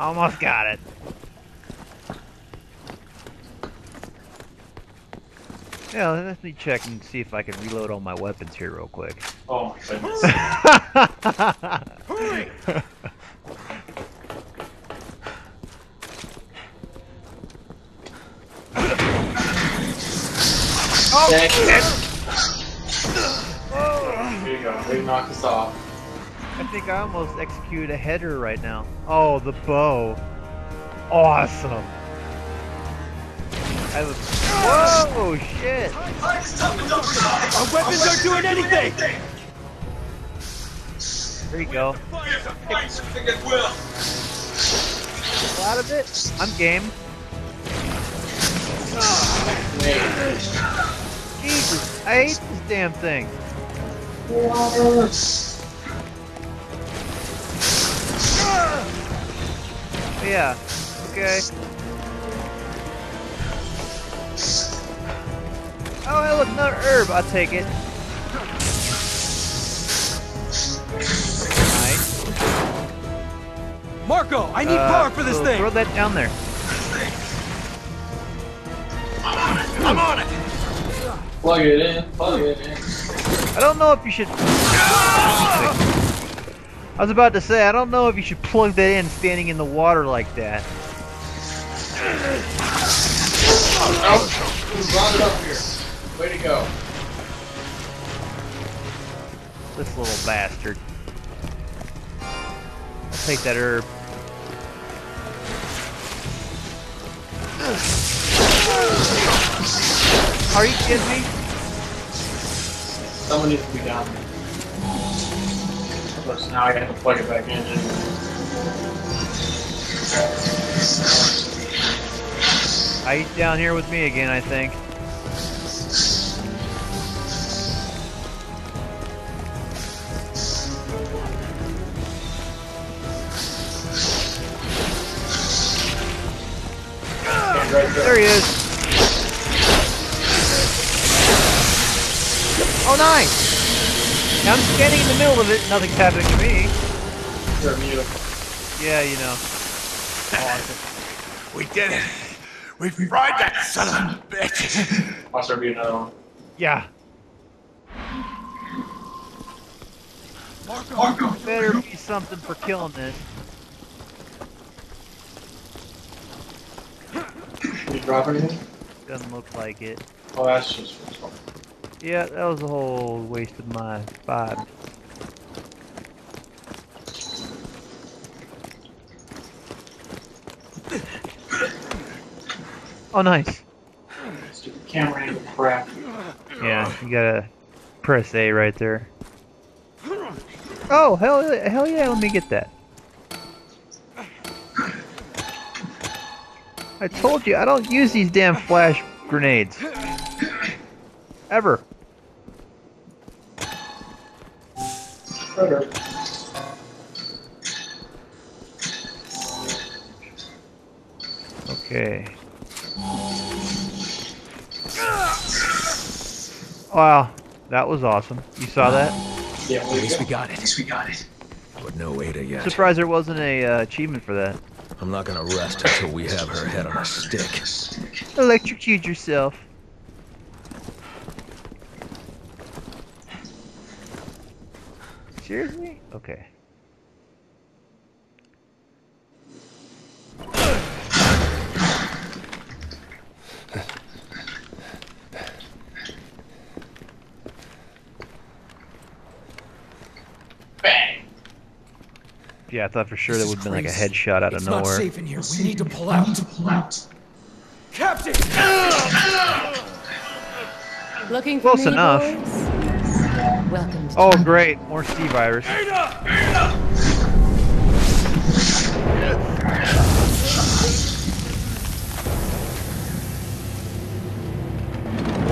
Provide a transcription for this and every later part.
Almost got it. Yeah, let me check and see if I can reload all my weapons here real quick. Oh my goodness. Hurry! oh Dang shit! Here you go. They knocked us off. I think I almost executed a header right now. Oh, the bow. Awesome. I was. Whoa, shit! Our weapons aren't doing anything! There you go. Out of it. I'm game. Jesus, I hate this damn thing. Yeah. Okay. Oh, hey, look, another herb. I'll take it. Nice. Marco, I need Uh, power for this thing! Throw that down there. I'm on it! I'm on it! Plug it in. Plug it in. I don't know if you should. I was about to say, I don't know if you should plug that in standing in the water like that. Oh, brought it up here? Way to go. This little bastard. I'll take that herb. Are you kidding me? Someone needs to be down. Course, now I have to plug it back in. Ah, he's down here with me again, I think. There he is. Oh, nice! Now I'm standing in the middle of it. Nothing's happening to me. You're mute. Yeah, you know. Awesome. We did it! We fried that son of a bitch! Watch there be another one. Yeah. Marco! Better be something for killing this. Did you drop anything? Doesn't look like it. Oh, that's just for fun. Yeah, that was a whole waste of my vibe. Oh, nice. Stupid camera angle crap. Yeah, you gotta press A right there. Oh, hell, hell yeah, let me get that. I told you, I don't use these damn flash grenades. Ever. Okay. Okay. Wow, that was awesome. You saw that? Yeah, At least we we got it. At least we got it. But no Ada yet. Surprised there wasn't a uh, achievement for that. I'm not gonna rest until we have her head on a stick. Electrocute yourself. Seriously? Okay. Bang! Yeah, I thought for sure that would have been like a headshot out of nowhere. It's not nowhere. safe in here. We need to pull out. To pull out. Captain! Looking for Close me, enough. boys? Welcome to Oh, great. More Steve virus. Ada! Ada!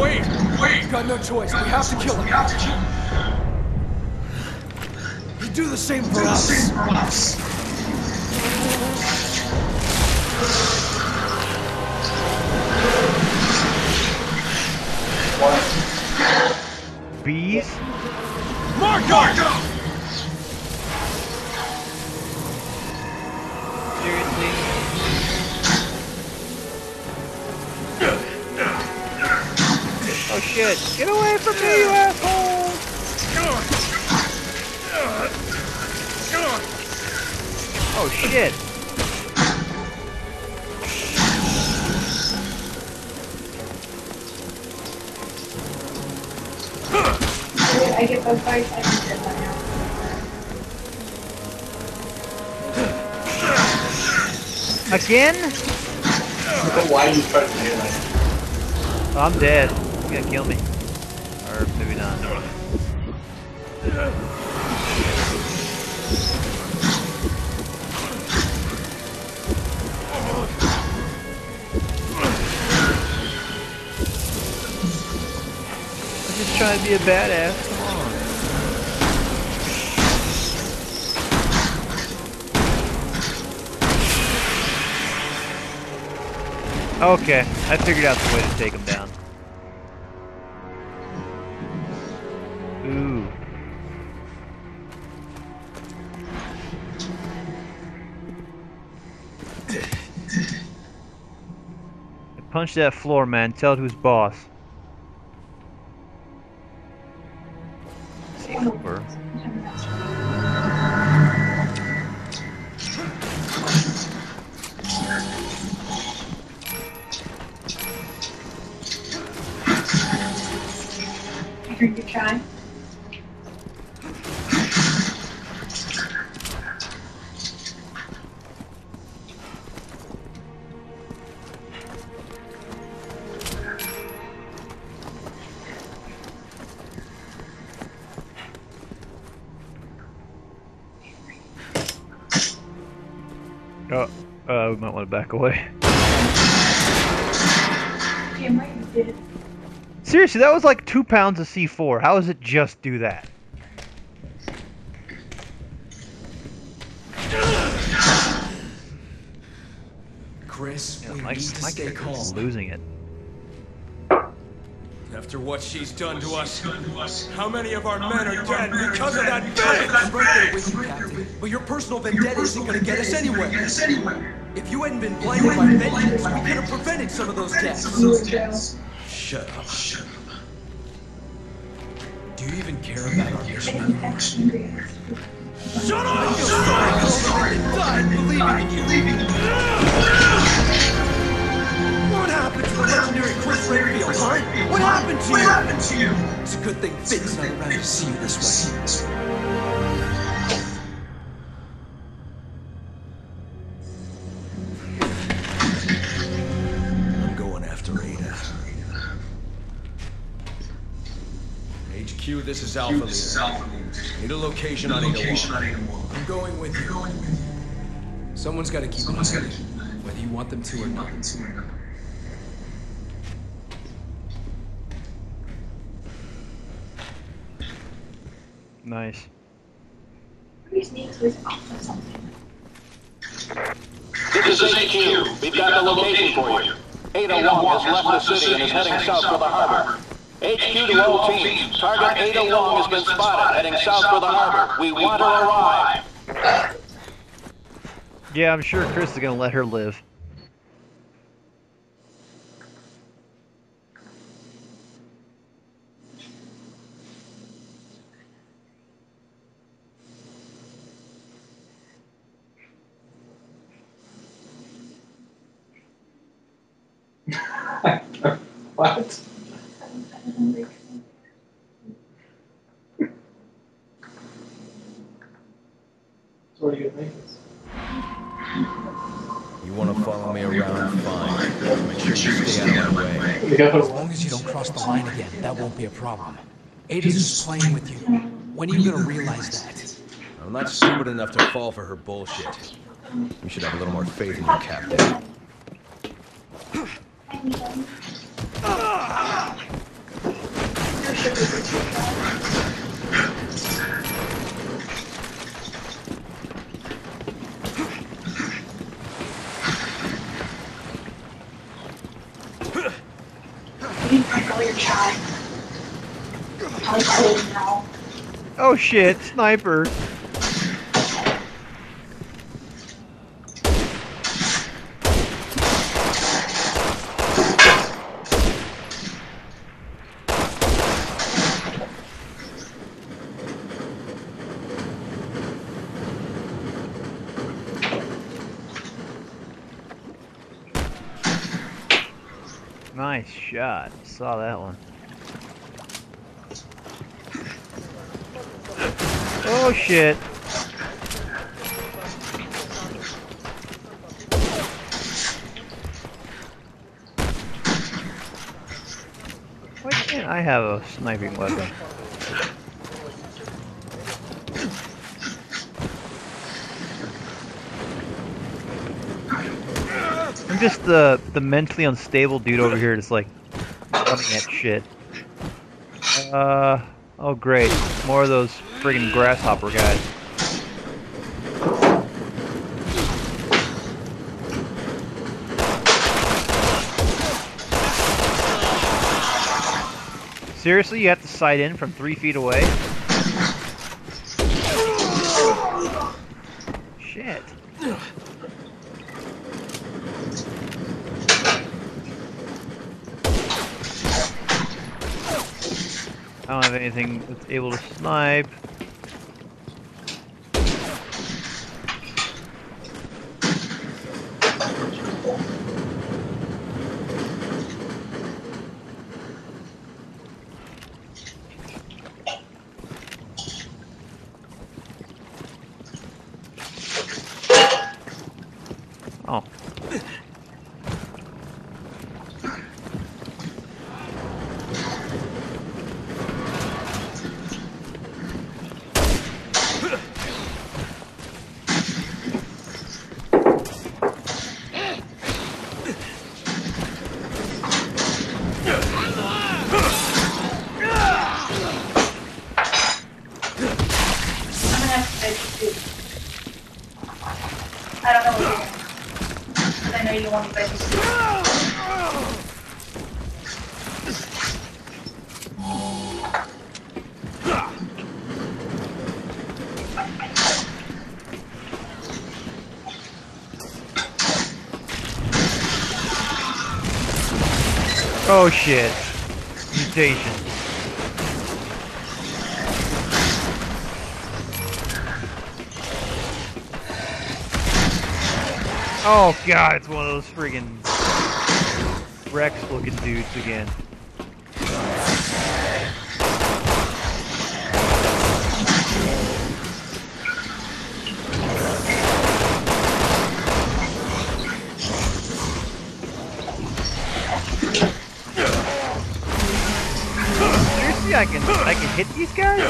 Wait! Wait! We've got no choice. We have to kill him. We have to kill him. You do the same for us. Bees? Marco! Marco! Seriously? Oh shit! Get away from me, you asshole! Oh shit! I get both. I can get that now. Again? Why you try to do that? Oh, I'm dead. He's gonna kill me. Or maybe not. I'm just trying to be a badass. Okay, I figured out the way to take him down. Ooh. Punch that floor, man. Tell it who's boss. Oh, uh, we might want to back away. Damn right you did. Seriously, that was like two pounds of C4. How does it just do that? Chris, know, we need to my stay calm. losing it. After what she's done to us, how many of our men are dead because of that bitch? I'm right there with Captain. But your personal vendetta isn't gonna get us anywhere. If you hadn't been blinded by vengeance, we could have prevented some of those deaths. You were jail. Shut up. Do you even care about our mission And anymore? action grades. Shut I up! Legendary Chris Redfield, huh? What happened to you? It's a good thing Finn's not around to see you this way. I'm going after Ada. HQ, this is Alpha Leader. Need a location on Ada Wong. I'm going with you. Someone's got to keep an eye on you, whether you want them to or not. Nice. Please need to listen off or something. This is HQ. We've got the location for you. Ada Wong oh has left the city and is heading south for the harbor. HQ to all teams. Target Ada Wong oh oh has been spotted heading south for the harbor. We want her alive. Yeah, I'm sure Chris is gonna let her live. You want to follow me around? Fine. Make sure you stay out of my way. We go As long as you don't cross the line again, that won't be a problem. Ada's just playing with you. When are you gonna realize that? I'm not stupid enough to fall for her bullshit. You should have a little more faith in your captain. Your sugars are too high. You Oh shit, sniper. Nice shot. Saw that one. Oh shit. Why can't I have a sniping weapon? I'm just the the mentally unstable dude over here, just like running at shit. Uh oh, great, more of those friggin' grasshopper guys. Seriously, you have to sight in from three feet away? Shit. Don't have anything that's able to snipe. Oh. I'm gonna have to fight you too. I don't know what you're doing. But I know you want to fight me too. Oh shit. Mutation. Oh god, it's one of those friggin' Rex looking dudes again. Seriously, I can I can hit these guys?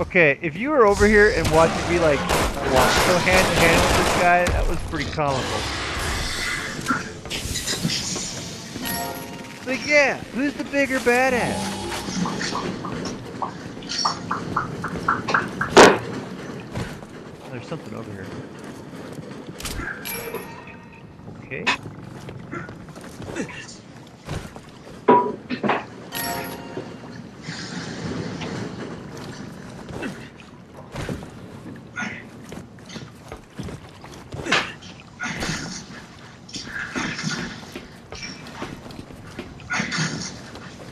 Okay, if you were over here and watching me like so hand in hand with this guy, that was pretty comical. But yeah, who's the bigger badass? There's something over here. Okay.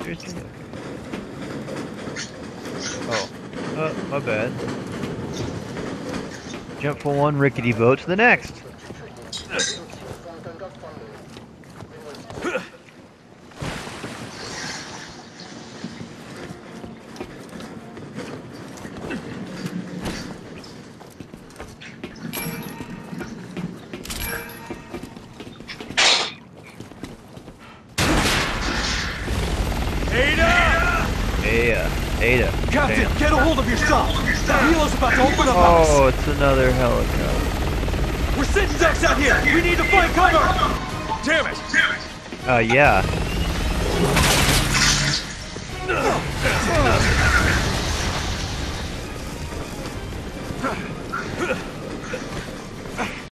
Seriously? Okay. Oh. Uh, my bad. Jump from one rickety boat to the next. Ada! Ada. Ada. Captain, Damn. get a hold of yourself! The helo's about to open up! Oh, it's another helicopter. We're sitting ducks out here! We need to find cover! Damn it. Damn it! Uh, yeah.